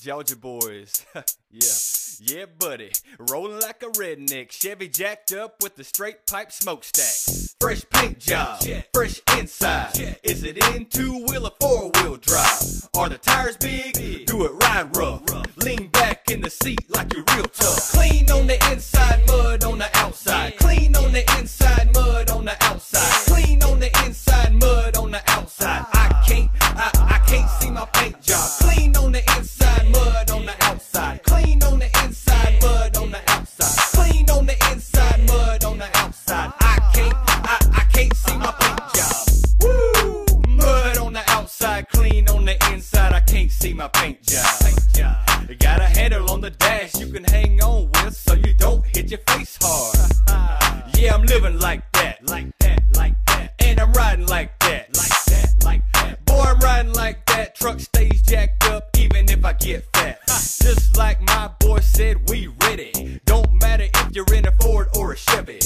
Georgia boys. yeah. Yeah, buddy. Rolling like a redneck. Chevy jacked up with the straight pipe smokestack. Fresh paint job. Fresh inside. Is it in two wheel or four wheel drive? Are the tires big? Do it ride rough. Lean back in the seat like you're real tough. Clean on the inside, mud on the outside. Clean on the inside, mud on the outside. Clean on the inside, mud on the outside. I can't, I, I can't see my paint job. Inside, mud on the outside. Clean on the inside, mud on the outside. Clean on the inside, mud on the outside. I can't, I, I can't see my paint job. Woo! Mud on the outside, clean on the inside. I can't see my paint job. You got a handle on the dash you can hang on with so you don't hit your face hard. yeah, I'm living like that, like that, like that. And I'm riding like that, like that, like that. Boy, I'm riding like that. Truck stays jacked up like my boy said, we ready. Don't matter if you're in a Ford or a Chevy.